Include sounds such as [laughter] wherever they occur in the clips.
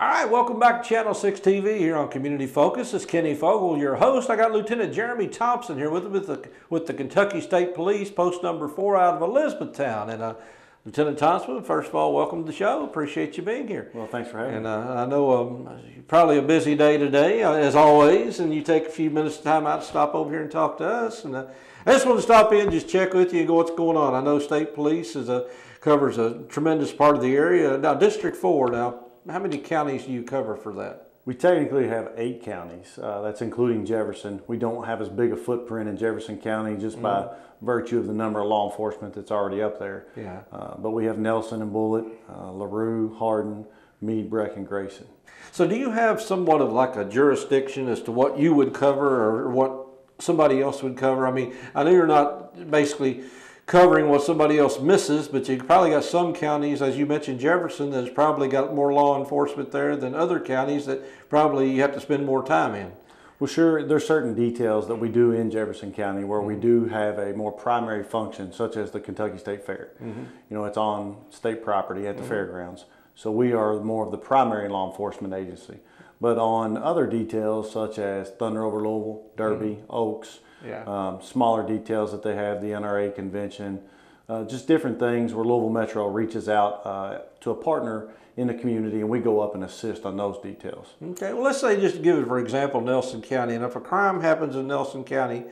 All right, welcome back to Channel 6 TV here on Community Focus. It's Kenny Fogel, your host. I got Lieutenant Jeremy Thompson here with with the, with the Kentucky State Police, post number four out of Elizabethtown. And uh, Lieutenant Thompson, first of all, welcome to the show. Appreciate you being here. Well, thanks for having And me. uh, I know um, probably a busy day today, uh, as always, and you take a few minutes of time out to stop over here and talk to us. And uh, I just want to stop in, just check with you and go what's going on. I know State Police is a covers a tremendous part of the area. Now, District Four. Now, how many counties do you cover for that? We technically have eight counties. Uh, that's including Jefferson. We don't have as big a footprint in Jefferson County just by virtue of the number of law enforcement that's already up there. Yeah. Uh, but we have Nelson and Bullitt, uh, LaRue, Hardin, Meade, Breck, and Grayson. So, do you have somewhat of like a jurisdiction as to what you would cover or what somebody else would cover? I mean, I know you're not basically covering what somebody else misses, but you've probably got some counties, as you mentioned, Jefferson, that's probably got more law enforcement there than other counties that probably you have to spend more time in. Well, sure, there's certain details that we do in Jefferson County where we mm-hmm. do have a more primary function, such as the Kentucky State Fair. Mm-hmm. You know, it's on state property at the mm-hmm. fairgrounds. So we are more of the primary law enforcement agency. But on other details, such as Thunder over Louisville, Derby, Oaks, Yeah. um, smaller details that they have, the NRA convention, uh, just different things where Louisville Metro reaches out uh, to a partner in the community and we go up and assist on those details. Okay, well, let's say just to give it for example, Nelson County, and if a crime happens in Nelson County,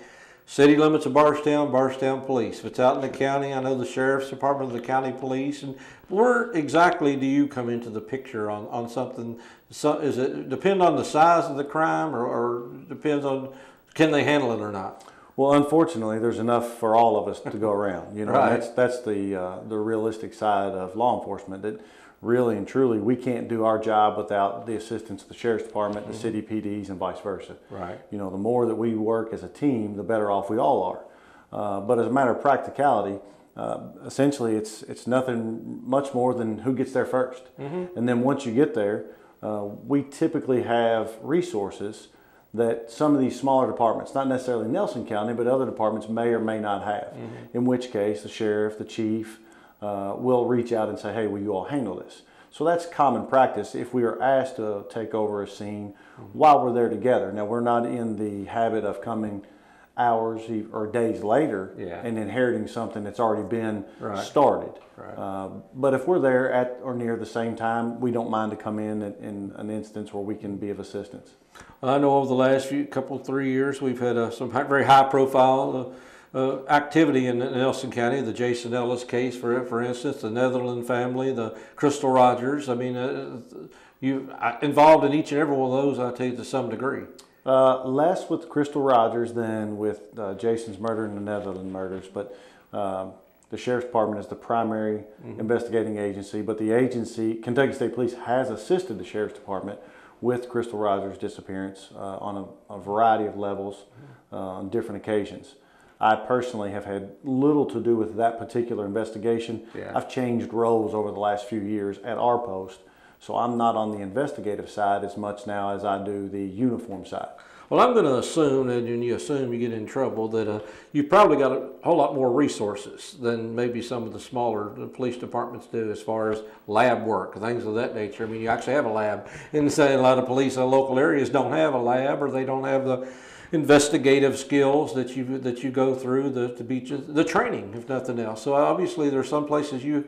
city limits of Bardstown, Bardstown Police. If it's out in the county, I know the sheriff's department, of the county police, and where exactly do you come into the picture on, on something? So, is it depend on the size of the crime, or, or depends on can they handle it or not? Well, unfortunately, there's enough for all of us to go around. You know, Right. that's that's the uh, the realistic side of law enforcement. That really and truly, we can't do our job without the assistance of the sheriff's department, the city PDs, and vice versa. Right. You know, the more that we work as a team, the better off we all are. Uh, but as a matter of practicality, uh, essentially, it's it's nothing much more than who gets there 1st and then once you get there, uh, we typically have resources that some of these smaller departments, not necessarily Nelson County, but other departments may or may not have. In which case, the sheriff, the chief, uh, will reach out and say, "Hey, will you all handle this?" So that's common practice if we are asked to take over a scene while we're there together. Now, we're not in the habit of coming hours or days later Yeah. and inheriting something that's already been Right. started. Right. Uh, but if we're there at or near the same time, we don't mind to come in in, in an instance where we can be of assistance. I know over the last few couple three years we've had uh, some hi- very high profile uh, uh, activity in Nelson County. The Jason Ellis case, for for instance, the Netherland family, the Crystal Rogers. I mean, uh, you I- involved in each and every one of those. I tell you to some degree. Uh, less with Crystal Rogers than with uh, Jason's murder and the Netherland murders, but um, the sheriff's department is the primary investigating agency. But the agency, Kentucky State Police, has assisted the sheriff's department with Crystal Rogers' disappearance uh, on a, a variety of levels uh, on different occasions. I personally have had little to do with that particular investigation. Yeah. I've changed roles over the last few years at our post, so I'm not on the investigative side as much now as I do the uniform side. Well, I'm going to assume, and when you assume you get in trouble, that uh, you've probably got a whole lot more resources than maybe some of the smaller police departments do as far as lab work, things of that nature. I mean, you actually have a lab. And say a lot of police in local areas don't have a lab or they don't have the investigative skills that you that you go through the to be the training, if nothing else. So obviously, there's some places you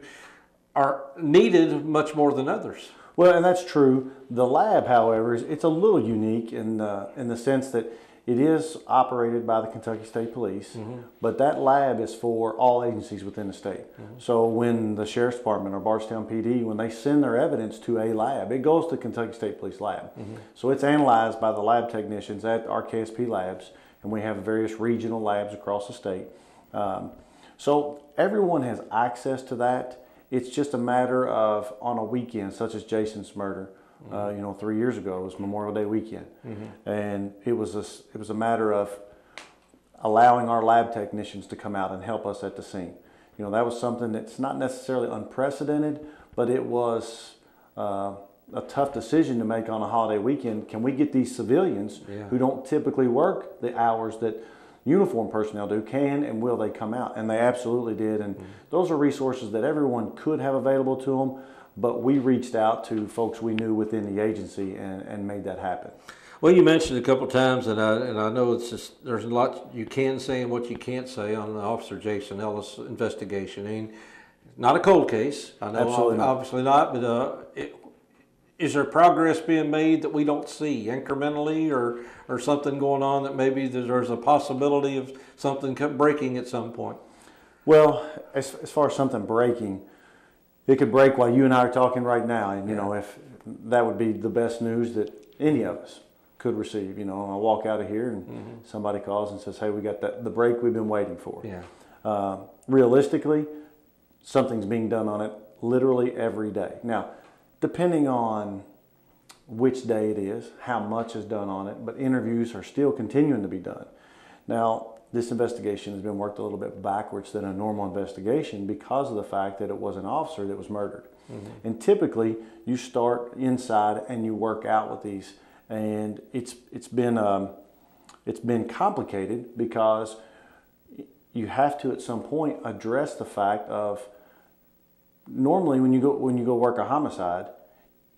are needed much more than others. Well, and that's true. The lab, however, is it's a little unique in the, in the sense that it is operated by the Kentucky State Police, mm-hmm. but that lab is for all agencies within the state. Mm-hmm. So when the Sheriff's Department or Bardstown PD, when they send their evidence to a lab, it goes to Kentucky State Police lab. Mm-hmm. So it's analyzed by the lab technicians at our KSP labs, and we have various regional labs across the state. Um, so everyone has access to that. It's just a matter of on a weekend, such as Jason's murder. Uh, you know, three years ago it was Memorial Day weekend, and it was a, it was a matter of allowing our lab technicians to come out and help us at the scene. You know, that was something that's not necessarily unprecedented, but it was uh, a tough decision to make on a holiday weekend. Can we get these civilians Yeah. who don't typically work the hours that uniform personnel do, can and will they come out? And they absolutely did. And those are resources that everyone could have available to them, but we reached out to folks we knew within the agency and, and made that happen. Well, you mentioned a couple of times, and I and I know it's just there's a lot you can say and what you can't say on the Officer Jason Ellis investigation. I mean, not a cold case. I know, Absolutely not. obviously not. But uh, it, is there progress being made that we don't see incrementally, or or something going on that maybe there's a possibility of something breaking at some point? Well, as, as far as something breaking, it could break while you and I are talking right now, and you know if that would be the best news that any of us could receive. You know, I walk out of here and somebody calls and says, "Hey, we got that the break we've been waiting for." Yeah. Uh, realistically, something's being done on it literally every day. Now, depending on which day it is, how much is done on it, but interviews are still continuing to be done. Now, this investigation has been worked a little bit backwards than a normal investigation because of the fact that it was an officer that was murdered. And typically, you start inside and you work out with these, and it's it's been um, it's been complicated because you have to at some point address the fact of normally when you go when you go work a homicide,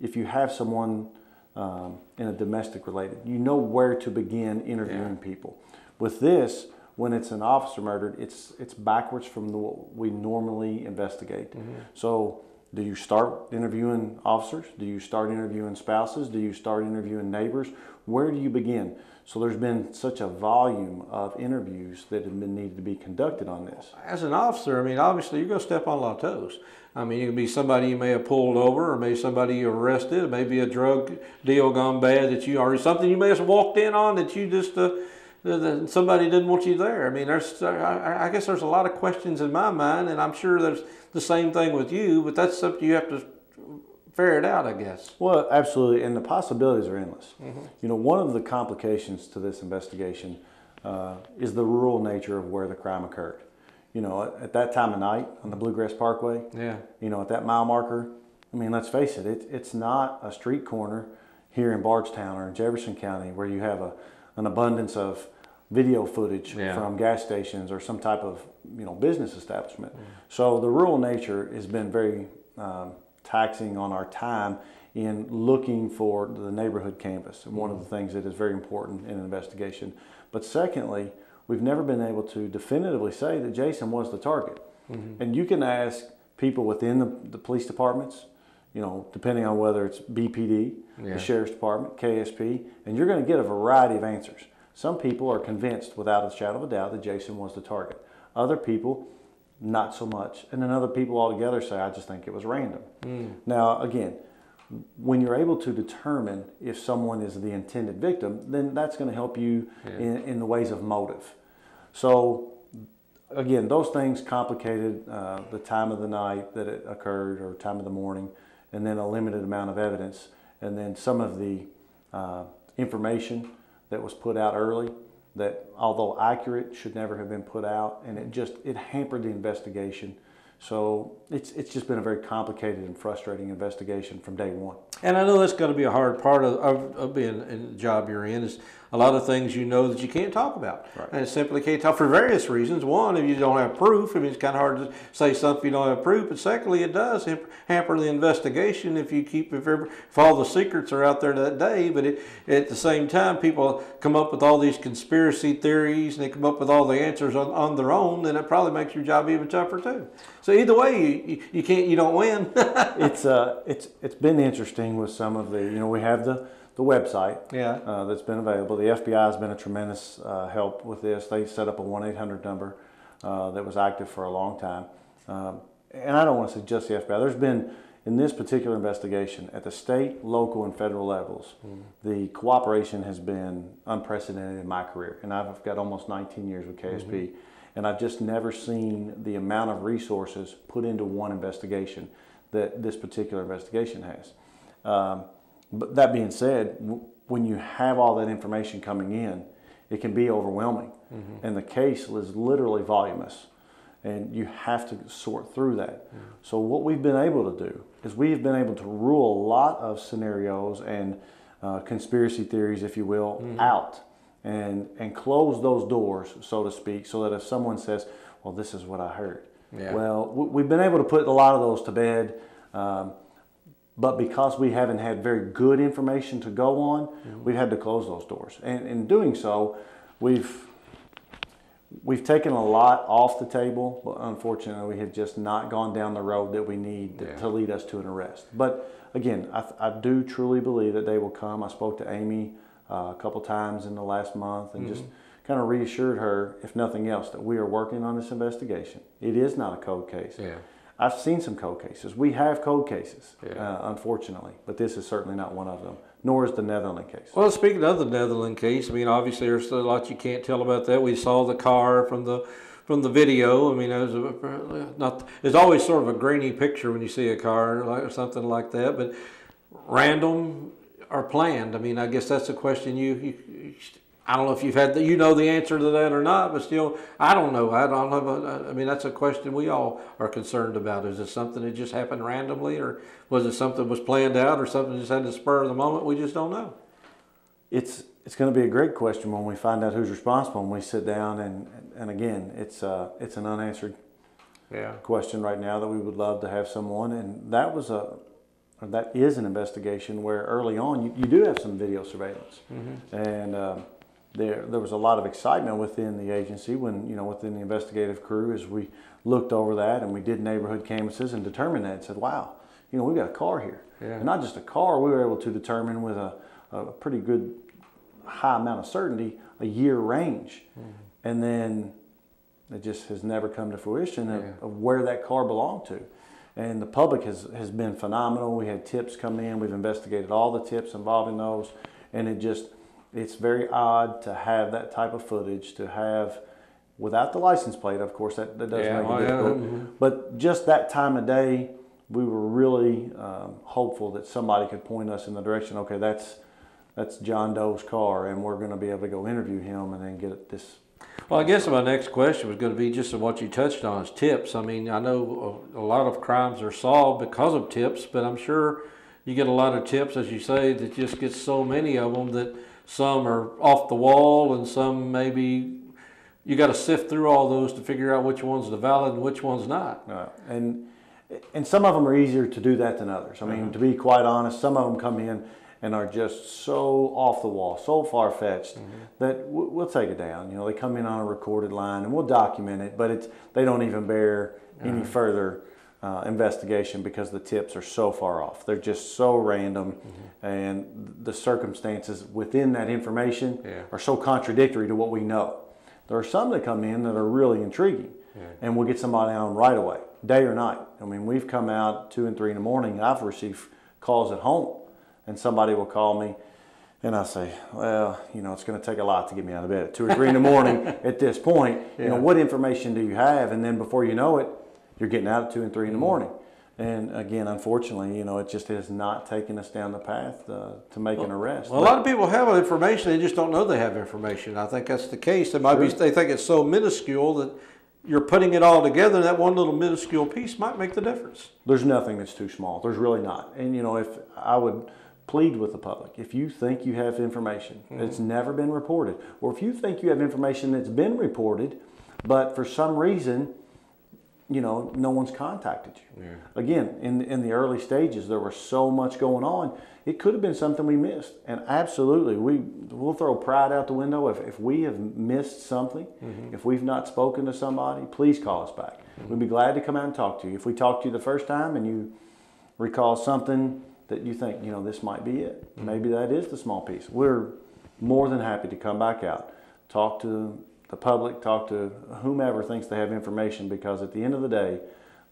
if you have someone um, in a domestic related, you know where to begin interviewing people. With this, when it's an officer murdered, it's it's backwards from the, what we normally investigate. So. Do you start interviewing officers? Do you start interviewing spouses? Do you start interviewing neighbors? Where do you begin? So there's been such a volume of interviews that have been needed to be conducted on this. As an officer, I mean, obviously you're going to step on a lot of toes. I mean, you can be somebody you may have pulled over, or maybe somebody you arrested, or maybe a drug deal gone bad that you, or something you may have walked in on that you just, uh, that somebody didn't want you there. I mean, there's, I, I guess there's a lot of questions in my mind, and I'm sure there's the same thing with you, but that's something you have to ferret out, I guess. Well, absolutely, and the possibilities are endless. You know, one of the complications to this investigation uh, is the rural nature of where the crime occurred. You know, at, at that time of night on the Bluegrass Parkway, Yeah. you know, at that mile marker, I mean, let's face it, it it's not a street corner here in Bardstown or in Jefferson County where you have a, an abundance of video footage Yeah. from gas stations or some type of you know business establishment. Mm. So the rural nature has been very um, taxing on our time in looking for the neighborhood canvass. And one of mm. the things that is very important in an investigation. But secondly, we've never been able to definitively say that Jason was the target. Mm-hmm. And you can ask people within the, the police departments, you know, depending on whether it's BPD, Yeah. the sheriff's department, KSP, and you're going to get a variety of answers. Some people are convinced without a shadow of a doubt that Jason was the target. Other people, not so much. And then other people altogether say, I just think it was random. Now, again, when you're able to determine if someone is the intended victim, then that's going to help you in, in the ways of motive. So, again, those things complicated uh, the time of the night that it occurred or time of the morning, and then a limited amount of evidence, and then some of the uh, information that was put out early that, although accurate, should never have been put out, and it just it hampered the investigation. So it's it's just been a very complicated and frustrating investigation from day one. And I know that's going to be a hard part of, of, of being in the job you're in is a lot of things you know that you can't talk about. Right. And simply can't talk for various reasons. One, if you don't have proof, I mean, it's kind of hard to say something you don't have proof. But secondly, it does hamper the investigation if you keep, if, every, if all the secrets are out there that day. But it, at the same time, people come up with all these conspiracy theories and they come up with all the answers on, on their own, then it probably makes your job even tougher too. So either way, you, you, you can't, you don't win. [laughs] it's uh it's it's been interesting with some of the you know we have the the website Yeah. uh, that's been available. The FBI has been a tremendous uh, help with this. They set up a one eight hundred number uh, that was active for a long time. Um, and I don't want to say just the FBI. There's been in this particular investigation at the state, local, and federal levels, the cooperation has been unprecedented in my career. And I've got almost 19 years with KSP, and I've just never seen the amount of resources put into one investigation that this particular investigation has. Um, but that being said, when you have all that information coming in, it can be overwhelming. And the case is literally voluminous. And you have to sort through that. So, what we've been able to do is we've been able to rule a lot of scenarios and uh, conspiracy theories, if you will, out and, and close those doors, so to speak, so that if someone says, Well, this is what I heard. Yeah. Well, we've been able to put a lot of those to bed. Um, But because we haven't had very good information to go on, we've had to close those doors. And in doing so, we've we've taken a lot off the table, but unfortunately, we have just not gone down the road that we need to, Yeah. to lead us to an arrest. But again, I, I do truly believe that they will come. I spoke to Amy uh, a couple times in the last month and just kind of reassured her, if nothing else, that we are working on this investigation. It is not a cold case. Yeah. I've seen some cold cases. We have cold cases, Yeah. uh, unfortunately, but this is certainly not one of them, nor is the Netherland case. Well, speaking of the Netherland case, I mean, obviously there's a lot you can't tell about that. We saw the car from the from the video. I mean, it was a, not. It's always sort of a grainy picture when you see a car or something like that, but random or planned. I mean, I guess that's a question you. you, I don't know if you've had the, you know the answer to that or not, but still, I don't know. I don't know. But, I mean, that's a question we all are concerned about. Is it something that just happened randomly, or was it something that was planned out, or something just had to spur of the moment? We just don't know. It's it's going to be a great question when we find out who's responsible and we sit down and and again, it's uh, it's an unanswered Yeah. question right now that we would love to have someone and that was a that is an investigation where early on you, you do have some video surveillance and um, there there was a lot of excitement within the agency when you know within the investigative crew as we looked over that and we did neighborhood canvasses and determined that and said wow you know we've got a car here Yeah. and not just a car we were able to determine with a, a pretty good high amount of certainty a year range and then it just has never come to fruition of, Yeah. of where that car belonged to. And the public has, has been phenomenal. We had tips come in. We've investigated all the tips involving those. And it just, it's very odd to have that type of footage, to have, without the license plate, of course, that, that does Yeah, make it yeah, difficult. mhm. But just that time of day, we were really um, hopeful that somebody could point us in the direction, okay, that's, that's John Doe's car, and we're going to be able to go interview him and then get this Well, I guess my next question was going to be just what you touched on is tips. I mean, I know a, lot of crimes are solved because of tips, but I'm sure you get a lot of tips, as you say, that just get so many of them that some are off the wall and some maybe you got to sift through all those to figure out which one's the valid and which one's not. Uh, and and some of them are easier to do that than others. I mean, to be quite honest, some of them come in and are just so off the wall, so far fetched mm-hmm. that w- we'll take it down. You know, they come in on a recorded line and we'll document it, but it's they don't even bear any uh-huh. further uh, investigation because the tips are so far off. They're just so random, mm-hmm. and the circumstances within that information Yeah. are so contradictory to what we know. There are some that come in that are really intriguing, and we'll get somebody on right away, day or night. I mean, we've come out two and three in the morning. I've received calls at home, and somebody will call me, and I say, "Well, you know, it's going to take a lot to get me out of bed at two or three in the morning. [laughs] At this point, you know, what information do you have?" And then before you know it, you're getting out at two and 3 Mm-hmm. in the morning. And again, unfortunately, you know, it just has not taken us down the path uh, to make an arrest. Well, a lot of people have information; they just don't know they have information. I think that's the case. They might be they think it's so minuscule that you're putting it all together. and That one little minuscule piece might make the difference. There's nothing that's too small. There's really not. And you know, if I would plead with the public, if you think you have information that's mm-hmm. never been reported, or if you think you have information that's been reported, but for some reason, you know, no one's contacted you. Yeah. Again, in in the early stages, there was so much going on. It could have been something we missed, and absolutely, we we'll throw pride out the window if, if we have missed something. Mm-hmm. If we've not spoken to somebody, please call us back. We'd be mm-hmm. glad to come out and talk to you. If we talked to you the first time and you recall something that you think, you know, this might be it. Maybe that is the small piece. We're more than happy to come back out, talk to the public, talk to whomever thinks they have information because at the end of the day,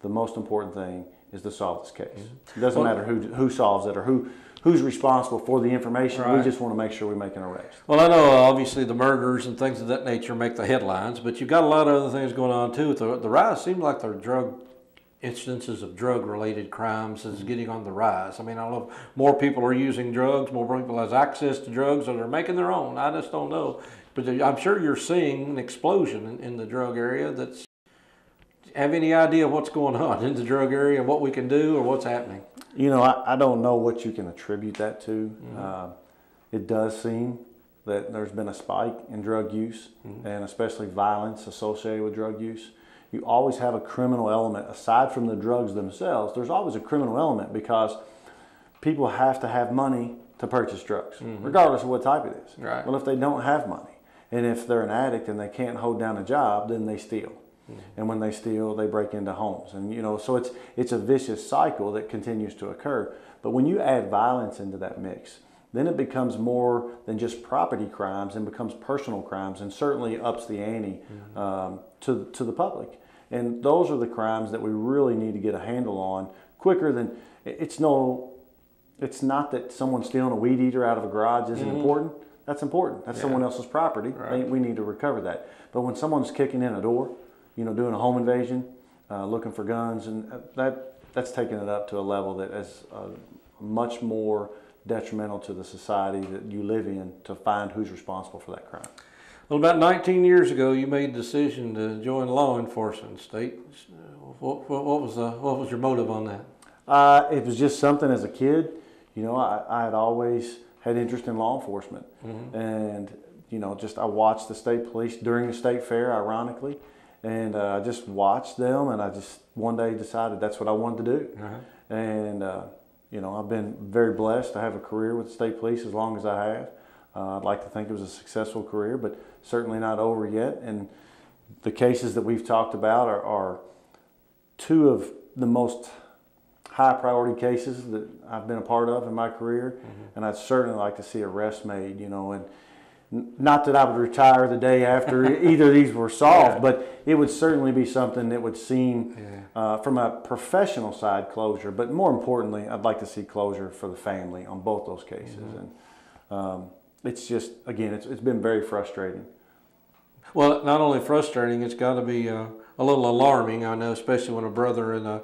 the most important thing is to solve this case. It doesn't Well- matter who, who solves it or who, who's responsible for the information. We just want to make sure we make an arrest. Well, I know uh, obviously the murders and things of that nature make the headlines, but you've got a lot of other things going on too. The, the rise seems like the drug instances of drug-related crimes is getting on the rise. I mean, I know more people are using drugs, more people has access to drugs, or they're making their own. I just don't know. But I'm sure you're seeing an explosion in, in the drug area. That's have any idea what's going on in the drug area and what we can do or what's happening? You know, I, I don't know what you can attribute that to. Uh, it does seem that there's been a spike in drug use and especially violence associated with drug use. You always have a criminal element aside from the drugs themselves. There's always a criminal element because people have to have money to purchase drugs, mm-hmm. regardless of what type it is. Right. Well, if they don't have money, and if they're an addict and they can't hold down a job, then they steal. Mm-hmm. And when they steal, they break into homes, and you know, so it's it's a vicious cycle that continues to occur. But when you add violence into that mix, then it becomes more than just property crimes and becomes personal crimes, and certainly ups the ante mm-hmm. um, to to the public. And those are the crimes that we really need to get a handle on quicker than it's no it's not that someone stealing a weed eater out of a garage isn't important. That's important. That's someone else's property. They, we need to recover that. But when someone's kicking in a door, you know, doing a home invasion, uh, looking for guns, and uh, that that's taking it up to a level that is uh, much more detrimental to the society that you live in to find who's responsible for that crime. Well, about 19 years ago, you made the decision to join law enforcement. State. What, what, what was the, what was your motive on that? Uh, it was just something as a kid, you know, I, I had always had interest in law enforcement. And, you know, just I watched the state police during the state fair, ironically. And uh, I just watched them and I just one day decided that's what I wanted to do. Uh-huh. And, uh, you know, I've been very blessed to have a career with the state police as long as I have. Uh, I'd like to think it was a successful career, but certainly not over yet. And the cases that we've talked about are, are two of the most high priority cases that I've been a part of in my career, and I'd certainly like to see arrests made. You know, and n- not that I would retire the day after [laughs] either of these were solved, Yeah. but it would certainly be something that would seem, Yeah. uh, from a professional side, closure. But more importantly, I'd like to see closure for the family on both those cases, and um, it's just again, it's it's been very frustrating. Well, not only frustrating, it's got to be uh, a little alarming. I know, especially when a brother in a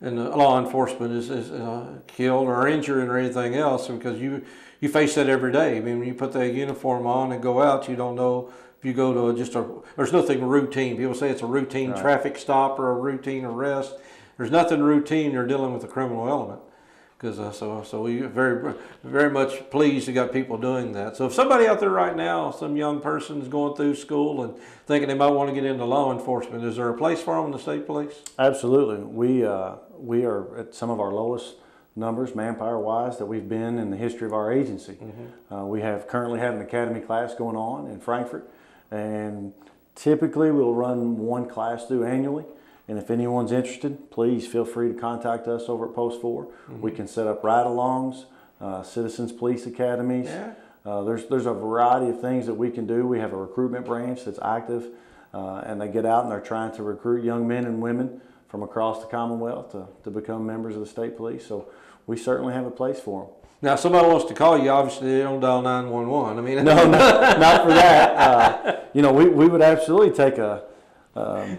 in the law enforcement is, is uh, killed or injured or anything else, because you you face that every day. I mean, when you put that uniform on and go out, you don't know if you go to a, just a. There's nothing routine. People say it's a routine Right. traffic stop or a routine arrest. There's nothing routine. You're dealing with a criminal element. Because uh, so so we very very much pleased to got people doing that. So if somebody out there right now, some young person is going through school and thinking they might want to get into law enforcement, is there a place for them in the state police? Absolutely. We, uh, we are at some of our lowest numbers, manpower wise, that we've been in the history of our agency. Uh, we have currently have an academy class going on in Frankfort, and typically we'll run one class through annually. And if anyone's interested, please feel free to contact us over at Post 4. We can set up ride alongs, uh, citizens police academies. Yeah. Uh, there's there's a variety of things that we can do. We have a recruitment branch that's active, uh, and they get out and they're trying to recruit young men and women from across the Commonwealth to, to become members of the state police. So we certainly have a place for them. Now, if somebody wants to call you. Obviously, they don't dial nine one one. I mean, No, not, [laughs] not for that. Uh, you know, we, we would absolutely take a um,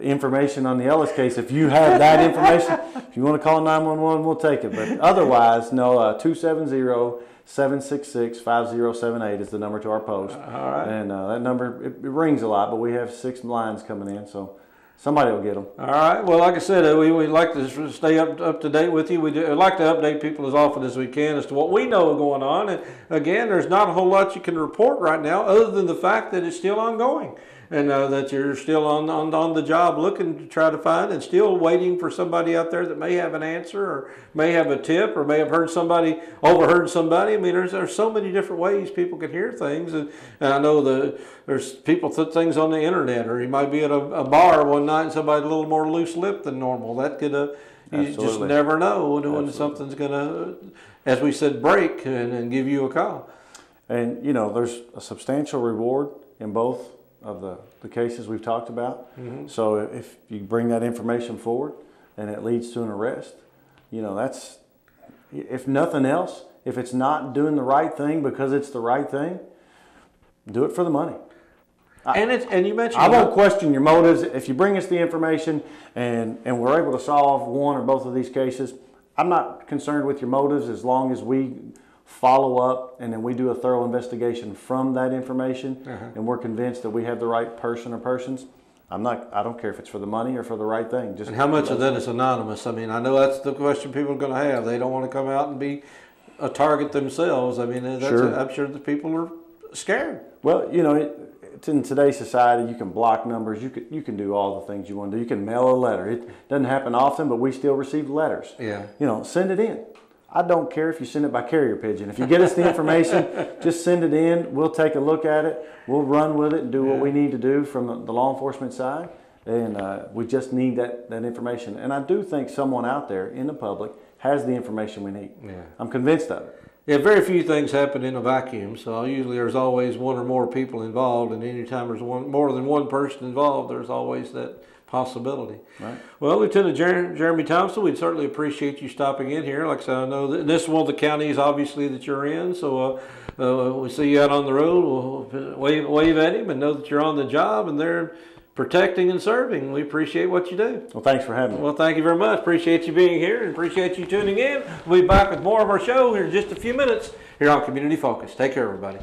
information on the Ellis case if you have that information. If you want to call 911, we'll take it. But otherwise, no, uh, 270 766 5078 is the number to our post. All right. And uh, that number, it, it rings a lot, but we have six lines coming in, so somebody will get them. All right. Well, like I said, uh, we we like to stay up up to date with you. We do, like to update people as often as we can as to what we know going on. And again, there's not a whole lot you can report right now, other than the fact that it's still ongoing, and uh, that you're still on, on on the job looking to try to find, and still waiting for somebody out there that may have an answer, or may have a tip, or may have heard somebody overheard somebody. I mean, there's there's so many different ways people can hear things, and, and I know the there's people put things on the internet, or you might be at a, a bar one night and somebody a little more loose lipped than normal. That could uh, you just never know when, when Absolutely. something's gonna, as we said, break and, and give you a call. And you know, there's a substantial reward in both of the, the cases we've talked about. Mm-hmm. So if you bring that information forward and it leads to an arrest, you know, that's if nothing else, if it's not doing the right thing because it's the right thing, do it for the money. and it's and you mentioned I won't question your motives. If you bring us the information and, and we're able to solve one or both of these cases, I'm not concerned with your motives as long as we follow up and then we do a thorough investigation from that information uh-huh. and we're convinced that we have the right person or persons. I'm not, I don't care if it's for the money or for the right thing. Just And how much of that is anonymous? I mean, I know that's the question people are going to have. They don't want to come out and be a target themselves. I mean, that's Sure. I'm sure the people are scared. Well, you know, it, it's in today's society. You can block numbers. You can you can do all the things you want to do. You can mail a letter. It doesn't happen often, but we still receive letters. Yeah. You know, send it in. I don't care if you send it by carrier pigeon. If you get us the information, [laughs] just send it in. We'll take a look at it. We'll run with it and do what we need to do from the, the law enforcement side. And uh, we just need that, that information. And I do think someone out there in the public has the information we need. Yeah. I'm convinced of it. Yeah, very few things happen in a vacuum. So usually there's always one or more people involved, and anytime there's one more than one person involved, there's always that possibility. Right. Well, Lieutenant Jer- Jeremy Thompson, we'd certainly appreciate you stopping in here. Like I said, I know that this is one of the counties, obviously, that you're in. So uh, uh, we see you out on the road. We'll wave, wave at him and know that you're on the job and they're protecting and serving. We appreciate what you do. Well, thanks for having me. Well, thank you very much. Appreciate you being here and appreciate you tuning in. We'll be back with more of our show here in just a few minutes here on Community Focus. Take care, everybody.